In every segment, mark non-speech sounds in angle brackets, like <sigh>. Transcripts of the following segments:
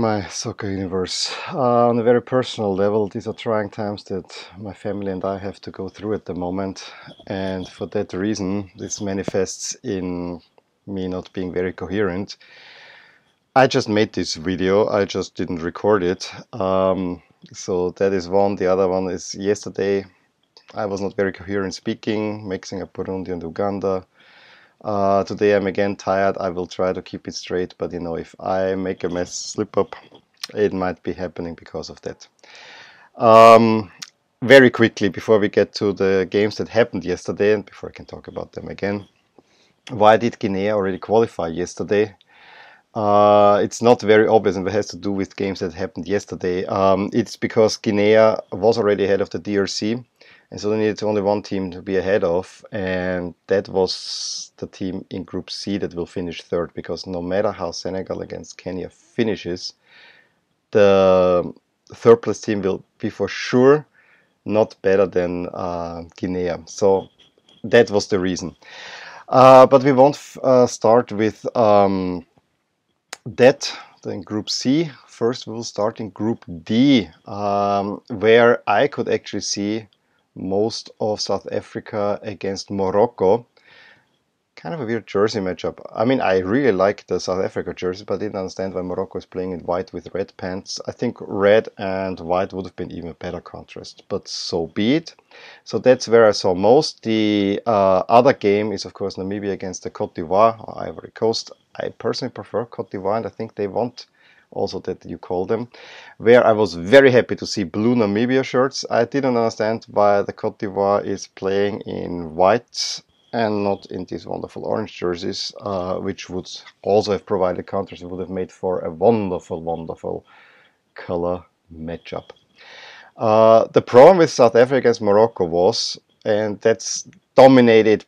my soccer universe. Uh, on a very personal level, these are trying times that my family and I have to go through at the moment, and for that reason, this manifests in me not being very coherent. I just made this video, I just didn't record it. Um, so that is one. The other one is yesterday I was not very coherent speaking, mixing up Burundi and Uganda. Uh, today I'm again tired. I will try to keep it straight, but you know, if I make a mess, slip up, it might be happening because of that. Um, very quickly, before we get to the games that happened yesterday, and before I can talk about them again, why did Guinea already qualify yesterday? Uh, it's not very obvious and it has to do with games that happened yesterday. Um, it's because Guinea was already ahead of the DRC and so they needed only one team to be ahead of, and that was the team in Group C that will finish third. Because no matter how Senegal against Kenya finishes, the third place team will be for sure not better than uh, Guinea. So that was the reason. Uh, but we won't uh, start with um, that in Group C. First, we will start in Group D, um, where I could actually see most of South Africa against Morocco. Kind of a weird jersey matchup. I mean, I really like the South Africa jersey, but I didn't understand why Morocco is playing in white with red pants. I think red and white would have been even better contrast, but so be it. So that's where I saw most. The uh, other game is, of course, Namibia against the Cote d'Ivoire or Ivory Coast. I personally prefer Cote d'Ivoire, and I think they want also that you call them, where I was very happy to see blue Namibia shirts. I didn't understand why the Cote d'Ivoire is playing in white and not in these wonderful orange jerseys, uh, which would also have provided counters. It would have made for a wonderful, wonderful color matchup. Uh, the problem with South Africa against Morocco was, and that's dominated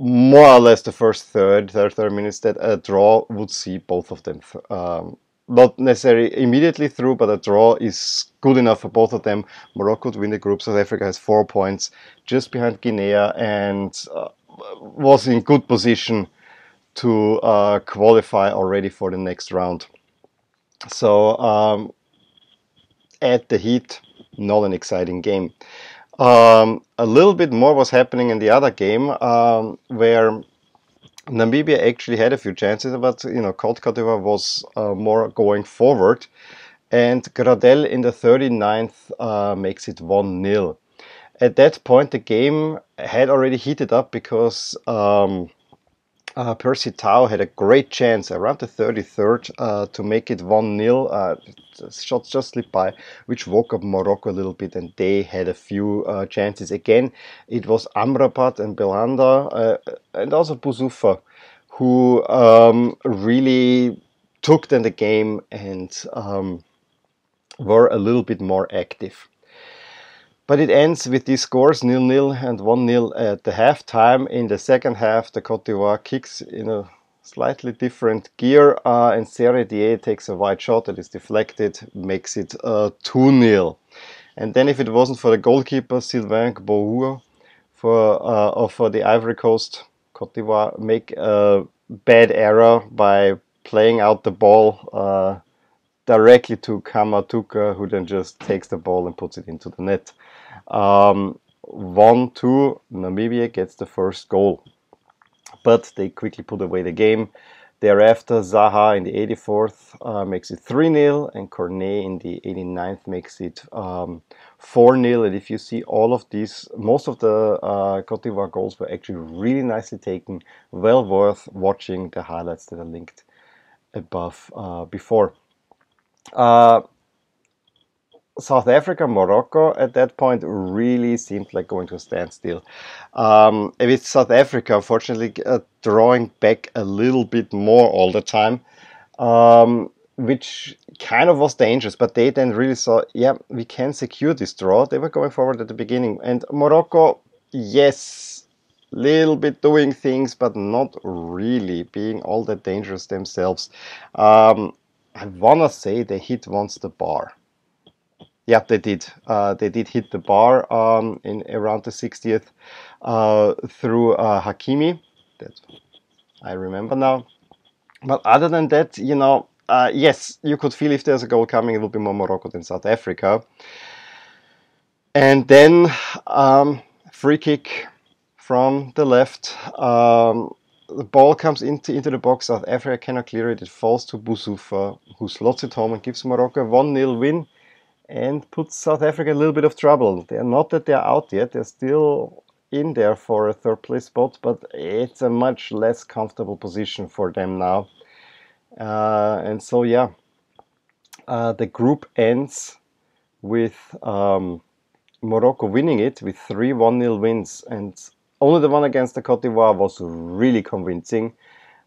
more or less the first third, third, third minutes, that a draw would see both of them um, not necessarily immediately through, but a draw is good enough for both of them. Morocco to win the group. South Africa has four points, just behind Guinea, and uh, was in good position to uh, qualify already for the next round. So um, at the heat, not an exciting game. Um, a little bit more was happening in the other game, um, where Namibia actually had a few chances, but you know, Cote d'Ivoire was uh, more going forward. And Gradel in the 39th uh, makes it 1 0. At that point, the game had already heated up because um, uh, Percy Tau had a great chance around the 33rd uh, to make it 1 0. Uh, shots just slipped by, which woke up Morocco a little bit, and they had a few uh, chances. Again, it was Amrabat and Belhanda uh, and also Boussoufa who um, really took then the game and um, were a little bit more active. But it ends with these scores nil nil and 1 0 at the halftime. In the second half, the Cote d'Ivoire kicks in a slightly different gear, uh, and Serre takes a wide shot that is deflected, makes it uh, 2 0. And then, if it wasn't for the goalkeeper Sylvain Gbouhoua for, uh, for the Ivory Coast, Cote d'Ivoire make a bad error by playing out the ball uh, directly to Kamatuka, who then just takes the ball and puts it into the net. Um, 1 2, Namibia gets the first goal. But they quickly put away the game. Thereafter, Zaha in the 84th uh, makes it 3 0, and Cornet in the 89th makes it um, 4 0. And if you see all of these, most of the uh, Cote d'Ivoire goals were actually really nicely taken, well worth watching the highlights that are linked above uh, before. Uh, South Africa, Morocco at that point really seemed like going to a standstill. Um, with South Africa, unfortunately, uh, drawing back a little bit more all the time, um, which kind of was dangerous. But they then really saw, yeah, we can secure this draw. They were going forward at the beginning, and Morocco, yes, little bit doing things, but not really being all that dangerous themselves. Um, I wanna say they hit once the bar yeah, they did. Uh, they did hit the bar um, in around the 60th uh, through uh, Hakimi. That I remember now. But other than that, you know, uh, yes, you could feel if there's a goal coming, it will be more Morocco than South Africa. And then um, free kick from the left. Um, the ball comes into, into the box. South Africa cannot clear it. It falls to Boussoufa, who slots it home and gives Morocco a 1 0 win and puts South Africa a little bit of trouble. They're not that they're out yet, they're still in there for a third place spot, but it's a much less comfortable position for them now. Uh, and so, yeah, uh, the group ends with um, Morocco winning it with three 1 0 wins. And only the one against the Cote d'Ivoire was really convincing.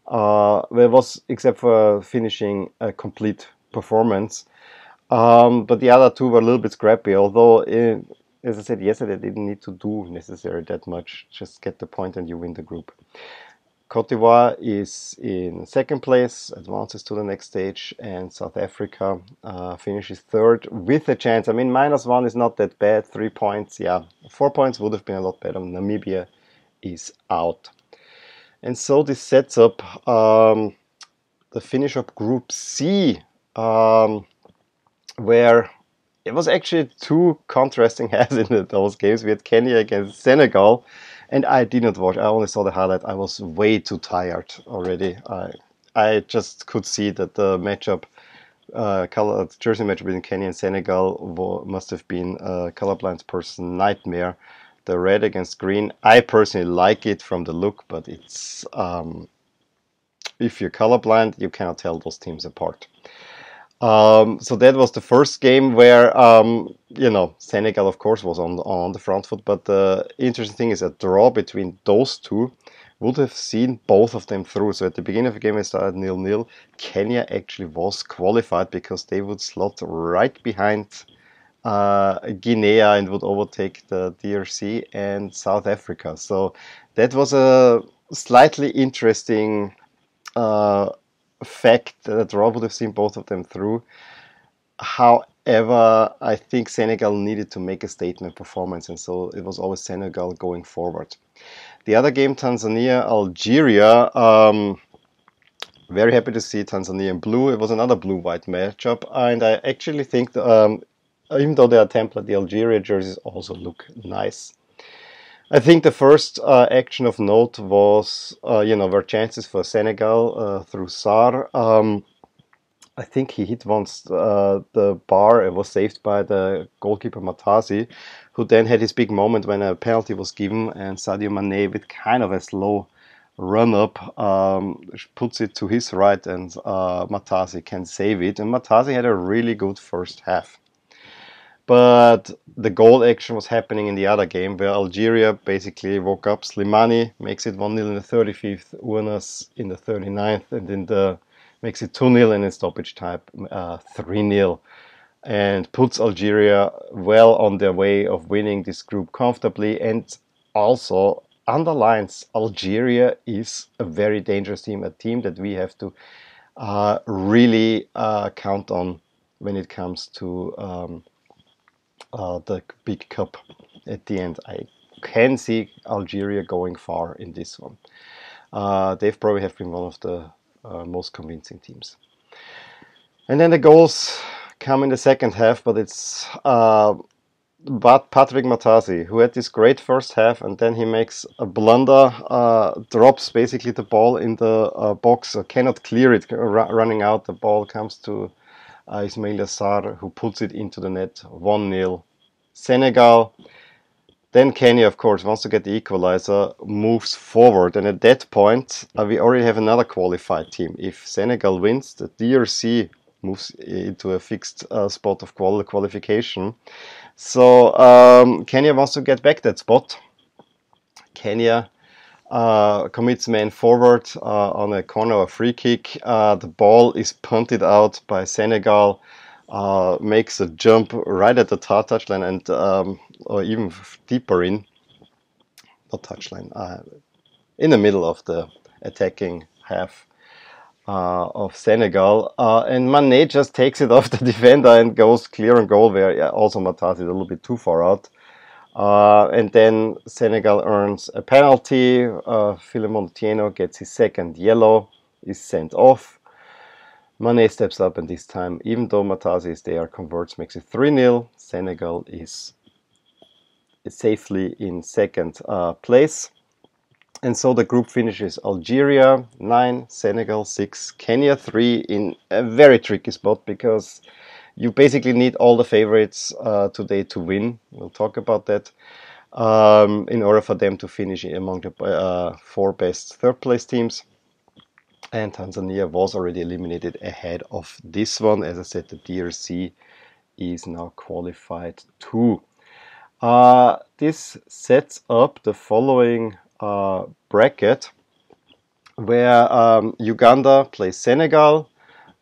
Uh, there was, except for finishing a complete performance. Um, but the other two were a little bit scrappy, although, uh, as I said yesterday, they didn't need to do necessarily that much. Just get the point and you win the group. Cote d'Ivoire is in second place, advances to the next stage, and South Africa uh, finishes third with a chance. I mean, minus one is not that bad. Three points, yeah. Four points would have been a lot better. Namibia is out. And so this sets up um, the finish of Group C. Um, where it was actually two contrasting <laughs> halves in those games. We had Kenya against Senegal, and I did not watch. I only saw the highlight. I was way too tired already. I I just could see that the matchup, uh, color jersey match between Kenya and Senegal must have been a colorblind person nightmare. The red against green. I personally like it from the look, but it's um, if you're colorblind, you cannot tell those teams apart. Um, so that was the first game where um, you know Senegal, of course, was on on the front foot. But the interesting thing is a draw between those two would have seen both of them through. So at the beginning of the game, it started nil nil. Kenya actually was qualified because they would slot right behind uh, Guinea and would overtake the DRC and South Africa. So that was a slightly interesting. Uh, fact that draw would have seen both of them through. However, I think Senegal needed to make a statement performance, and so it was always Senegal going forward. The other game, Tanzania, Algeria. Um, very happy to see Tanzania in blue. It was another blue-white matchup, and I actually think, um, even though they are template, the Algeria jerseys also look nice. I think the first uh, action of note was, uh, you know, were chances for Senegal uh, through Sarr. Um, I think he hit once uh, the bar. It was saved by the goalkeeper Matasi, who then had his big moment when a penalty was given, and Sadio Mane, with kind of a slow run up, um, puts it to his right, and uh, Matasi can save it. And Matasi had a really good first half. But the goal action was happening in the other game where Algeria basically woke up. Slimani makes it 1 0 in the 35th, Ounas in the 39th, and in the makes it 2 0 and in stoppage time uh, 3 uh, 0 and puts Algeria well on their way of winning this group comfortably and also underlines Algeria is a very dangerous team, a team that we have to uh, really uh, count on when it comes to um, uh, the big cup at the end. I can see Algeria going far in this one. Uh, they've probably have been one of the uh, most convincing teams. And then the goals come in the second half, but it's uh, but Patrick Matasi, who had this great first half, and then he makes a blunder, uh, drops basically the ball in the uh, box, cannot clear it, running out. The ball comes to uh, Ismail Sarr, who puts it into the net 1 0. Senegal. Then Kenya, of course, wants to get the equalizer, moves forward. And at that point, uh, we already have another qualified team. If Senegal wins, the DRC moves into a fixed uh, spot of quali- qualification. So um, Kenya wants to get back that spot. Kenya uh, commits man forward uh, on a corner or free kick. Uh, the ball is punted out by Senegal, uh, makes a jump right at the touchline and um, or even deeper in, not touchline, uh, in the middle of the attacking half. Uh, of Senegal, and Mane just takes it <laughs> off the defender and goes clear on goal. Where yeah, also Matasi is a little bit too far out. Uh, and then Senegal earns a penalty. Uh, Philemon Otieno gets his second yellow, is sent off. Mane steps up and this time, even though Matasi is there, converts, makes it 3-0. Senegal is, is safely in second uh, place. And so the group finishes Algeria 9, Senegal 6, Kenya 3 in a very tricky spot because you basically need all the favorites uh, today to win. We'll talk about that. Um, in order for them to finish among the uh, four best third place teams and Tanzania was already eliminated ahead of this one. As I said, the DRC is now qualified too. Uh, this sets up the following uh, bracket where um, Uganda plays Senegal,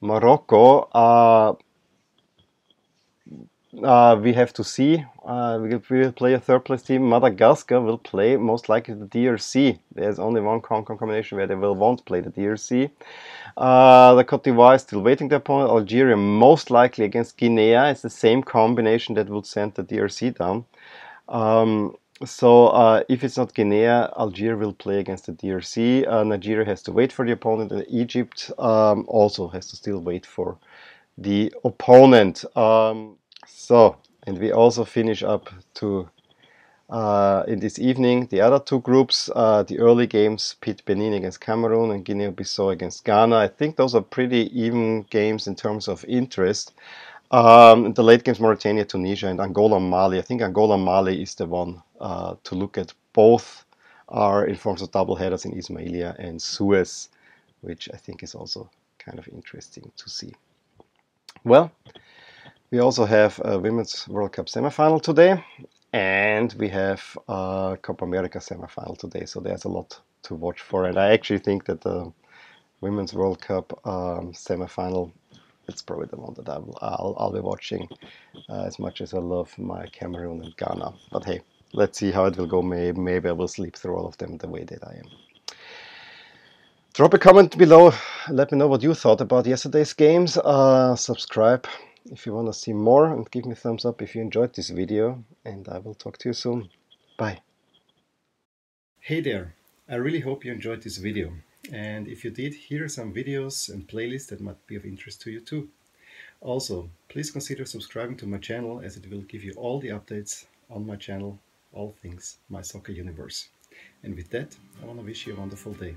Morocco uh, uh, we have to see. Uh, we will play a third place team. Madagascar will play most likely the DRC. There's only one combination where they will won't play the DRC. Uh, the Cote d'Ivoire is still waiting their opponent. Algeria most likely against Guinea. It's the same combination that would send the DRC down. Um, so uh, if it's not Guinea, Algeria will play against the DRC. Uh, Nigeria has to wait for the opponent, and Egypt um, also has to still wait for the opponent. Um, so, and we also finish up to uh, in this evening the other two groups, uh, the early games, pit Benin against Cameroon and Guinea-Bissau against Ghana. I think those are pretty even games in terms of interest. Um, the late games, Mauritania, Tunisia, and Angola, Mali. I think Angola, Mali is the one uh, to look at. Both are in forms of double headers in Ismailia and Suez, which I think is also kind of interesting to see. Well, we also have a Women's World Cup semifinal today, and we have a Copa America semifinal today. So there's a lot to watch for, and I actually think that the Women's World Cup um, semifinal it's probably the one that I will, I'll, I'll be watching uh, as much as I love my Cameroon and Ghana. But hey, let's see how it will go. Maybe, maybe I will sleep through all of them the way that I am. Drop a comment below. Let me know what you thought about yesterday's games. Uh, subscribe if you want to see more and give me a thumbs up if you enjoyed this video and I will talk to you soon. Bye. Hey there, I really hope you enjoyed this video and if you did, here are some videos and playlists that might be of interest to you too. Also, please consider subscribing to my channel as it will give you all the updates on my channel, all things My Soccer Universe. And with that, I want to wish you a wonderful day.